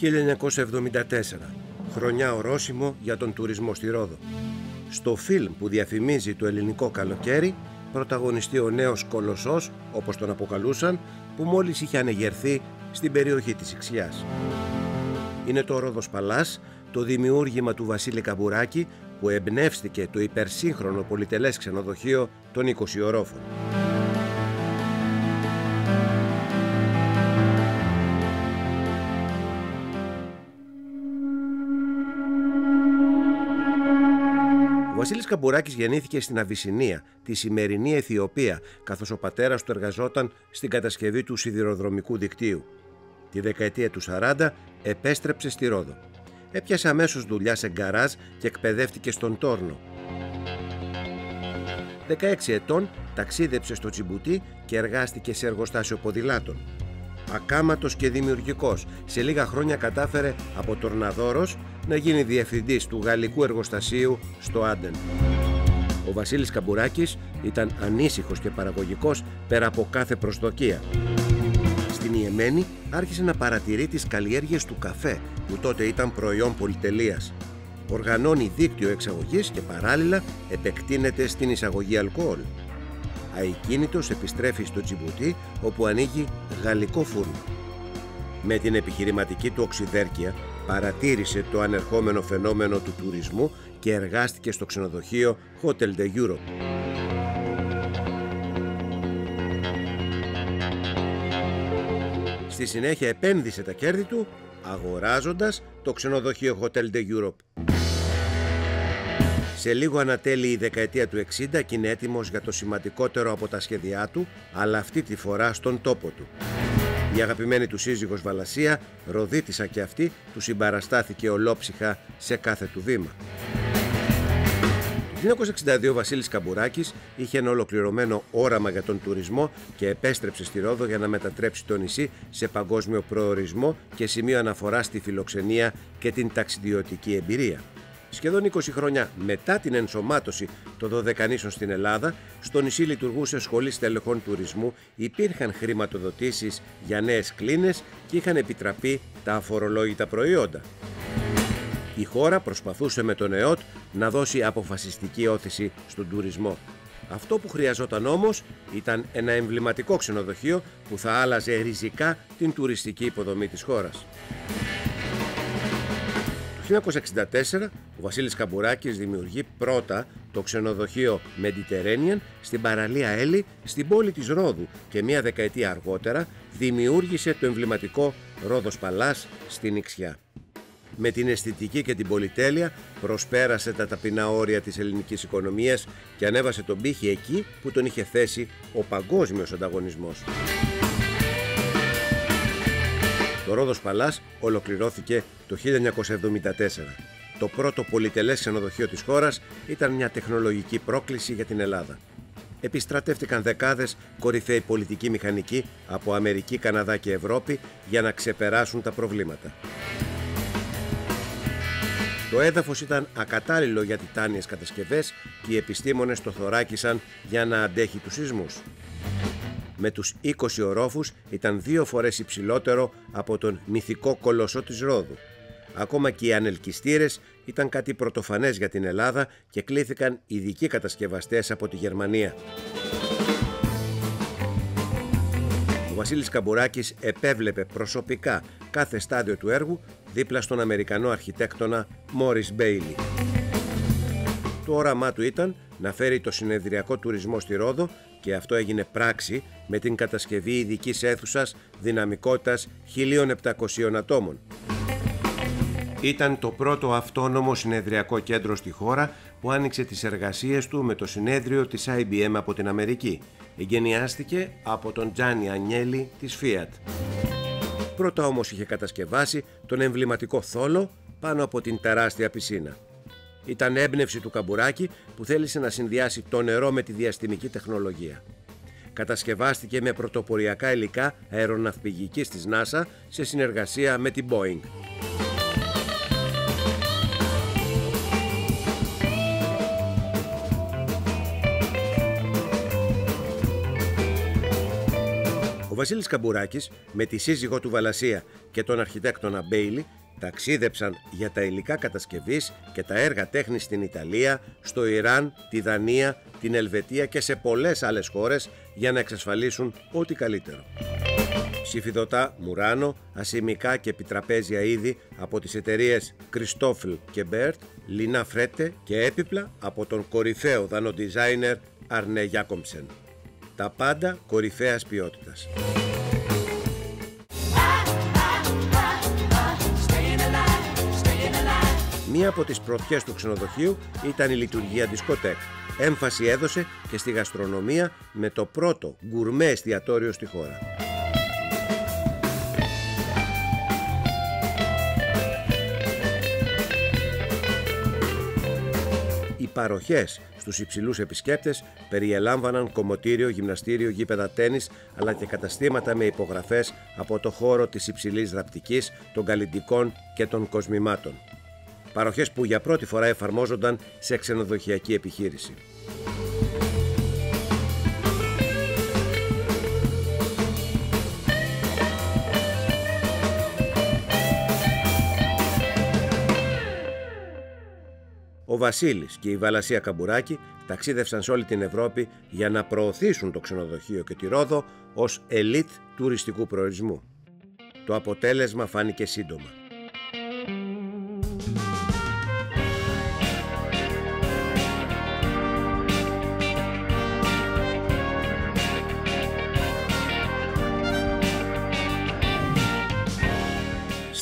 1974, χρονιά ορόσημο για τον τουρισμό στη Ρόδο. Στο φιλμ που διαφημίζει το ελληνικό καλοκαίρι, πρωταγωνιστεί ο νέος κολοσσός, όπως τον αποκαλούσαν, που μόλις είχε ανεγερθεί στην περιοχή της Ιξιάς. Είναι το Ρόδος Παλάς, το δημιούργημα του Βασίλη Καμπουράκη, που εμπνεύστηκε το υπερσύγχρονο πολυτελές ξενοδοχείο των 20 ορόφων. Βασίλης Καμπουράκης γεννήθηκε στην Αβυσσινία, τη σημερινή Αιθιοπία, καθώς ο πατέρας του εργαζόταν στην κατασκευή του σιδηροδρομικού δικτύου. Τη δεκαετία του 40 επέστρεψε στη Ρόδο. Έπιασε αμέσως δουλειά σε γκαράζ και εκπαιδεύτηκε στον Τόρνο. 16 ετών ταξίδεψε στο Τσιμπουτί και εργάστηκε σε εργοστάσιο ποδηλάτων. Ακάματος και δημιουργικός, σε λίγα χρόνια κατάφερε από τορναδόρος να γίνει διευθυντής του γαλλικού εργοστασίου στο Άντεν. Ο Βασίλης Καμπουράκης ήταν ανήσυχος και παραγωγικός πέρα από κάθε προσδοκία. Στην Ιεμένη άρχισε να παρατηρεί τις καλλιέργειες του καφέ που τότε ήταν προϊόν πολυτελείας. Οργανώνει δίκτυο εξαγωγής και παράλληλα επεκτείνεται στην εισαγωγή αλκοόλ. Αικίνητος επιστρέφει στο Τζιμπουτί όπου ανοίγει γαλλικό φούρνο. Με την επιχειρηματική του οξυδέρκεια παρατήρησε το ανερχόμενο φαινόμενο του τουρισμού και εργάστηκε στο ξενοδοχείο Hotel de Europe. Στη συνέχεια επένδυσε τα κέρδη του αγοράζοντας το ξενοδοχείο Hotel de Europe. Σε λίγο ανατέλει η δεκαετία του 60 και είναι έτοιμος για το σημαντικότερο από τα σχέδιά του, αλλά αυτή τη φορά στον τόπο του. Η αγαπημένη του σύζυγος Βαλασία, ροδίτησα και αυτή, του συμπαραστάθηκε ολόψυχα σε κάθε του βήμα. Το 1962 ο Βασίλης Καμπουράκης είχε ένα ολοκληρωμένο όραμα για τον τουρισμό και επέστρεψε στη Ρόδο για να μετατρέψει το νησί σε παγκόσμιο προορισμό και σημείο αναφοράς στη φιλοξενία και την ταξιδιωτική εμπειρία. Σχεδόν 20 χρόνια μετά την ενσωμάτωση των Δωδεκανήσων στην Ελλάδα, στο νησί λειτουργούσε σχολή στελεχών τουρισμού, υπήρχαν χρηματοδοτήσεις για νέες κλίνες και είχαν επιτραπεί τα αφορολόγητα προϊόντα. Η χώρα προσπαθούσε με τον ΕΟΤ να δώσει αποφασιστική όθηση στον τουρισμό. Αυτό που χρειαζόταν όμως ήταν ένα εμβληματικό ξενοδοχείο που θα άλλαζε ριζικά την τουριστική υποδομή της χώρας. 1964 ο Βασίλης Καμπουράκης δημιουργεί πρώτα το ξενοδοχείο Mediterranean στην παραλία Έλλη στην πόλη της Ρόδου και μία δεκαετία αργότερα δημιούργησε το εμβληματικό Ρόδος Παλάς στην Ιξιά. Με την αισθητική και την πολυτέλεια προσπέρασε τα ταπεινά όρια της ελληνικής οικονομίας και ανέβασε τον πύχη εκεί που τον είχε θέσει ο παγκόσμιος ανταγωνισμός. Το Ρόδος Παλάς ολοκληρώθηκε το 1974. Το πρώτο πολυτελές ξενοδοχείο της χώρας ήταν μια τεχνολογική πρόκληση για την Ελλάδα. Επιστρατεύτηκαν δεκάδες κορυφαίοι πολιτικοί μηχανικοί από Αμερική, Καναδά και Ευρώπη για να ξεπεράσουν τα προβλήματα. Το έδαφος ήταν ακατάλληλο για τιτάνιες κατασκευές και οι επιστήμονες το θωράκισαν για να αντέχει τους σεισμούς με τους 20 ορόφους ήταν δύο φορές υψηλότερο από τον μυθικό κολοσσό της Ρόδου. Ακόμα και οι ανελκυστήρες ήταν κάτι πρωτοφανές για την Ελλάδα και κλήθηκαν ειδικοί κατασκευαστές από τη Γερμανία. Ο Βασίλης Καμπουράκης επέβλεπε προσωπικά κάθε στάδιο του έργου δίπλα στον Αμερικανό αρχιτέκτονα Μόρις Μπέιλι. Το όραμά του ήταν να φέρει το συνεδριακό τουρισμό στη Ρόδο και αυτό έγινε πράξη με την κατασκευή ειδικής αίθουσας δυναμικότητας 1.700 ατόμων. Ήταν το πρώτο αυτόνομο συνεδριακό κέντρο στη χώρα που άνοιξε τις εργασίες του με το συνέδριο της IBM από την Αμερική. Εγκαινιάστηκε από τον Τζάνι Ανιέλη της Fiat. Πρώτα όμως είχε κατασκευάσει τον εμβληματικό θόλο πάνω από την τεράστια πισίνα. Ήταν έμπνευση του Καμπουράκη που θέλησε να συνδυάσει το νερό με τη διαστημική τεχνολογία. Κατασκευάστηκε με πρωτοποριακά υλικά αεροναυπηγικής της NASA σε συνεργασία με την Boeing. Ο Βασίλης Καμπουράκης με τη σύζυγό του Βαλασία και τον αρχιτέκτονα Μπέιλι ταξίδεψαν για τα υλικά κατασκευής και τα έργα τέχνης στην Ιταλία, στο Ιράν, τη Δανία, την Ελβετία και σε πολλές άλλες χώρες για να εξασφαλίσουν ό,τι καλύτερο. Ψηφιδωτά Μουράνο, ασημικά και επιτραπέζια είδη από τις εταιρείες Christoffel και Bert, Λινά Φρέτε και έπιπλα από τον κορυφαίο δανοντιζάινερ Αρνέ Γιάκομψεν. Τα πάντα κορυφαίας ποιότητας. Μία από τις πρωτιές του ξενοδοχείου ήταν η λειτουργία δισκοτέκ. Έμφαση έδωσε και στη γαστρονομία με το πρώτο γκουρμέ εστιατόριο στη χώρα. Οι παροχές στους υψηλούς επισκέπτες περιελάμβαναν κομμωτήριο, γυμναστήριο, γήπεδα τένις αλλά και καταστήματα με υπογραφές από το χώρο της υψηλής δραπτικής, των καλλιντικών και των κοσμημάτων παροχές που για πρώτη φορά εφαρμόζονταν σε ξενοδοχειακή επιχείρηση. Ο Βασίλης και η Βαλασία Καμπουράκη ταξίδευσαν σε όλη την Ευρώπη για να προωθήσουν το ξενοδοχείο και τη Ρόδο ως ελίτ τουριστικού προορισμού. Το αποτέλεσμα φάνηκε σύντομα.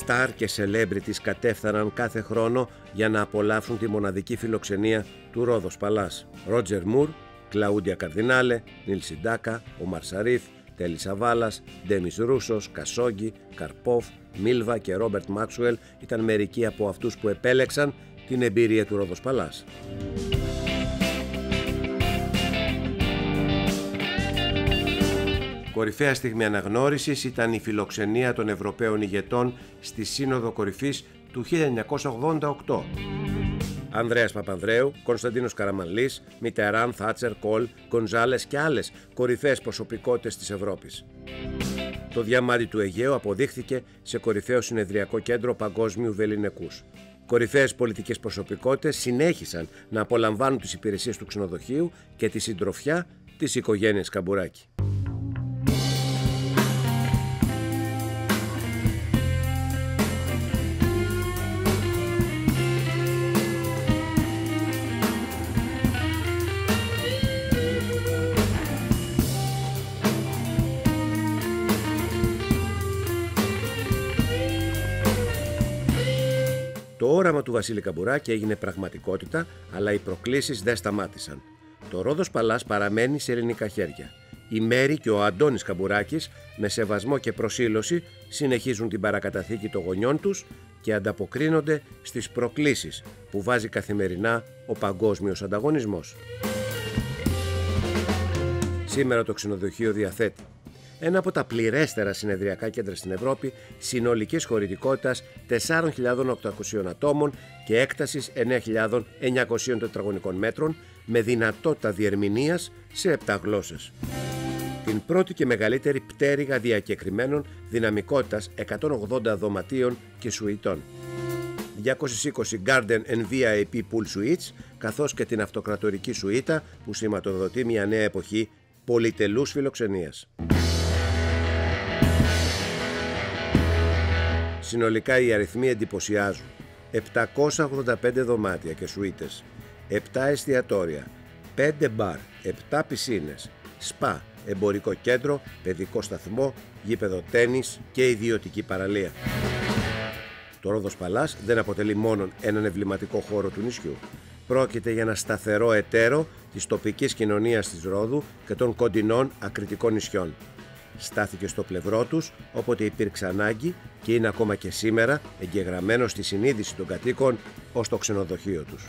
Στάρ και celebrities κατέφθαναν κάθε χρόνο για να απολαύσουν τη μοναδική φιλοξενία του Ρόδος Παλάς. Ρότζερ Μουρ, Κλαούντια Καρδινάλε, Νίλ Σιντάκα, ο Μαρσαρίθ, Τέλη Σαβάλας, Ντέμις Ρούσος, Κασόγγι, Καρπόφ, Μίλβα και Ρόμπερτ Μάξουελ ήταν μερικοί από αυτούς που επέλεξαν την εμπειρία του Ρόδος Παλάς. Κορυφαία στιγμή αναγνώρισης ήταν η φιλοξενία των Ευρωπαίων ηγετών στη Σύνοδο Κορυφής του 1988. Ανδρέας Παπανδρέου, Κωνσταντίνος Καραμανλής, Μιτεράν, Θάτσερ, Κολ, Γκονζάλες και άλλες κορυφαίες προσωπικότητες της Ευρώπης. Το διαμάτι του Αιγαίου αποδείχθηκε σε κορυφαίο συνεδριακό κέντρο παγκόσμιου βεληνικούς. Κορυφαίες πολιτικές προσωπικότητες συνέχισαν να απολαμβάνουν τις υπηρεσίες του ξενοδοχείου και τη συντροφιά της οικογένειας Καμπουράκη. Το όραμα του Βασίλη Καμπουράκη έγινε πραγματικότητα, αλλά οι προκλήσεις δεν σταμάτησαν. Το Ρόδος Παλάς παραμένει σε ελληνικά χέρια. Η Μέρη και ο Αντώνης Καμπουράκης, με σεβασμό και προσήλωση, συνεχίζουν την παρακαταθήκη των γονιών τους και ανταποκρίνονται στις προκλήσεις που βάζει καθημερινά ο παγκόσμιος ανταγωνισμός. Σήμερα το ξενοδοχείο διαθέτει ένα από τα πληρέστερα συνεδριακά κέντρα στην Ευρώπη συνολικής χωρητικότητας 4.800 ατόμων και έκτασης 9.900 τετραγωνικών μέτρων με δυνατότητα διερμηνίας σε 7 γλώσσες. Την πρώτη και μεγαλύτερη πτέρυγα διακεκριμένων δυναμικότητας 180 δωματίων και σουητών. 220 Garden and VIP Pool Suites καθώς και την αυτοκρατορική σουίτα που σηματοδοτεί μια νέα εποχή πολυτελούς φιλοξενίας. Συνολικά οι αριθμοί εντυπωσιάζουν. 785 δωμάτια και σουίτες, 7 εστιατόρια, 5 μπαρ, 7 πισίνες, σπα, εμπορικό κέντρο, παιδικό σταθμό, γήπεδο τένις και ιδιωτική παραλία. Το Ρόδος Παλάς δεν αποτελεί μόνο έναν εμβληματικό χώρο του νησιού. Πρόκειται για ένα σταθερό εταίρο της τοπικής κοινωνίας της Ρόδου και των κοντινών ακριτικών νησιών στάθηκε στο πλευρό τους όποτε υπήρξε ανάγκη και είναι ακόμα και σήμερα εγγεγραμμένο στη συνείδηση των κατοίκων ως το ξενοδοχείο τους.